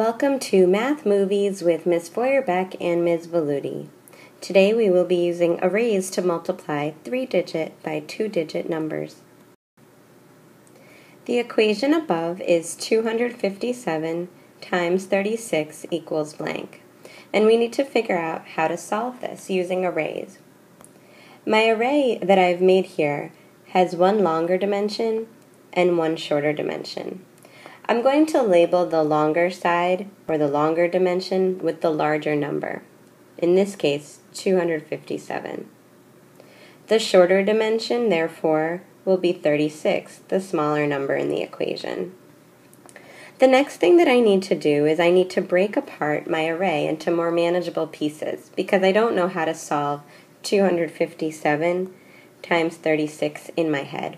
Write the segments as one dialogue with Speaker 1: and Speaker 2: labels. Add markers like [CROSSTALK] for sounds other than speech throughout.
Speaker 1: Welcome to Math Movies with Ms. Feuer-Beck and Ms. Veluti. Today we will be using arrays to multiply three-digit by two-digit numbers. The equation above is 257 times 36 equals blank, and we need to figure out how to solve this using arrays. My array that I've made here has one longer dimension and one shorter dimension. I'm going to label the longer side, or the longer dimension, with the larger number. In this case, 257. The shorter dimension, therefore, will be 36, the smaller number in the equation. The next thing that I need to do is I need to break apart my array into more manageable pieces because I don't know how to solve 257 times 36 in my head.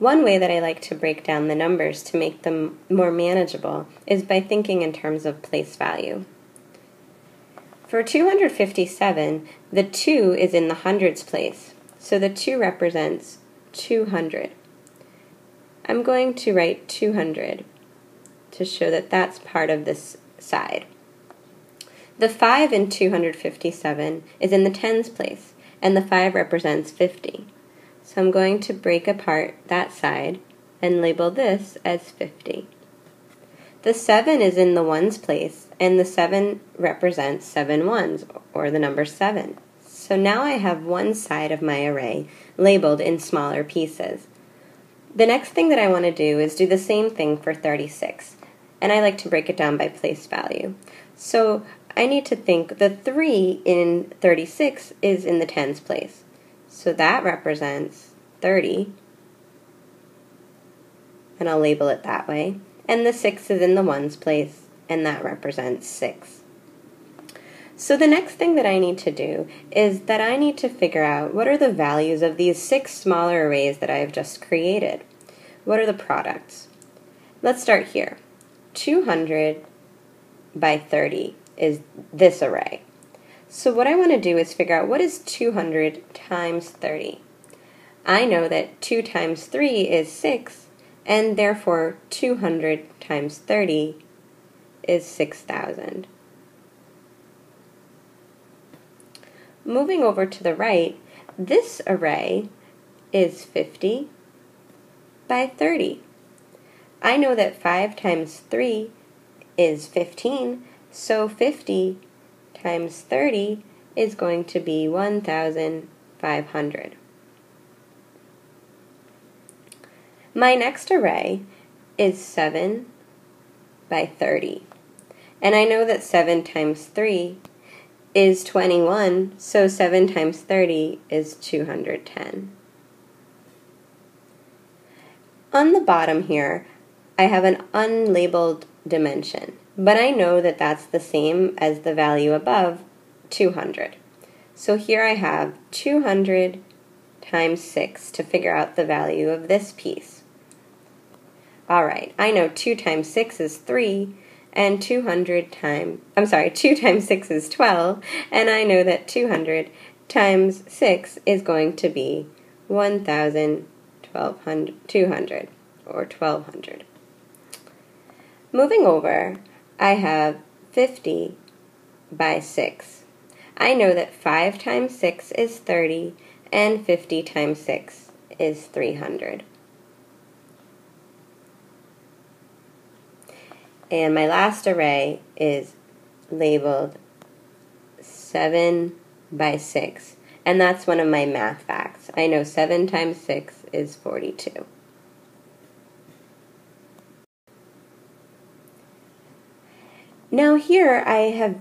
Speaker 1: One way that I like to break down the numbers to make them more manageable is by thinking in terms of place value. For 257, the 2 is in the hundreds place, so the 2 represents 200. I'm going to write 200 to show that that's part of this side. The 5 in 257 is in the tens place, and the 5 represents 50. So I'm going to break apart that side and label this as 50. The 7 is in the ones place, and the 7 represents 7 ones, or the number 7. So now I have one side of my array labeled in smaller pieces. The next thing that I want to do is do the same thing for 36, and I like to break it down by place value. So I need to think the 3 in 36 is in the tens place. So that represents 30. And I'll label it that way. And the 6 is in the ones place, and that represents 6. So the next thing that I need to do is that I need to figure out what are the values of these six smaller arrays that I have just created. What are the products? Let's start here. 200 by 30 is this array. So what I want to do is figure out what is 200 times 30. I know that 2 times 3 is 6, and therefore 200 times 30 is 6,000. Moving over to the right, this array is 50 by 30. I know that 5 times 3 is 15, so 50 times 30 is going to be 1,500. My next array is 7 by 30. And I know that 7 times 3 is 21, so 7 times 30 is 210. On the bottom here, I have an unlabeled dimension. But I know that that's the same as the value above, 200. So here I have 200 times 6 to figure out the value of this piece. All right, I know 2 times 6 is 3, and 200 times, I'm sorry, [LAUGHS] 2 times 6 is 12, and I know that 200 times 6 is going to be 1,200, or 1,200. Moving over, I have 50 by 6. I know that 5 times 6 is 30 and 50 times 6 is 300. And my last array is labeled 7 by 6. And that's one of my math facts. I know 7 times 6 is 42. Now here I have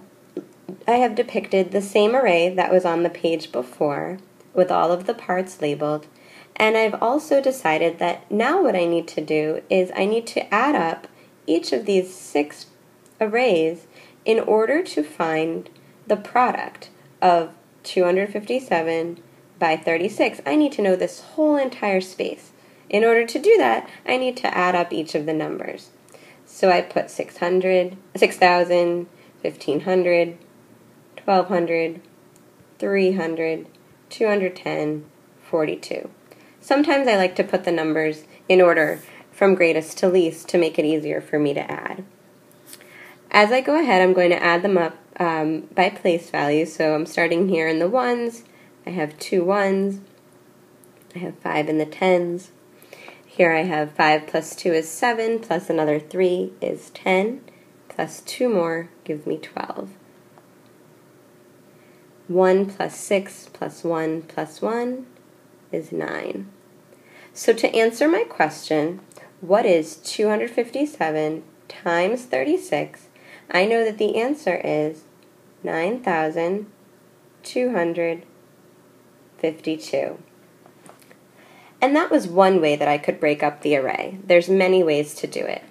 Speaker 1: I have depicted the same array that was on the page before with all of the parts labeled and I've also decided that now what I need to do is I need to add up each of these six arrays in order to find the product of 257 by 36. I need to know this whole entire space. In order to do that, I need to add up each of the numbers. So I put 600, 6,000, 1,500, 1,200, 300, 210, 42. Sometimes I like to put the numbers in order from greatest to least to make it easier for me to add. As I go ahead, I'm going to add them up um, by place value. So I'm starting here in the ones. I have two ones. I have five in the tens. Here I have 5 plus 2 is 7, plus another 3 is 10, plus 2 more gives me 12. 1 plus 6 plus 1 plus 1 is 9. So to answer my question, what is 257 times 36? I know that the answer is 9,252. And that was one way that I could break up the array. There's many ways to do it.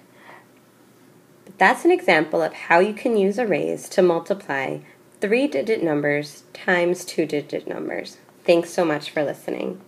Speaker 1: But that's an example of how you can use arrays to multiply three-digit numbers times two-digit numbers. Thanks so much for listening.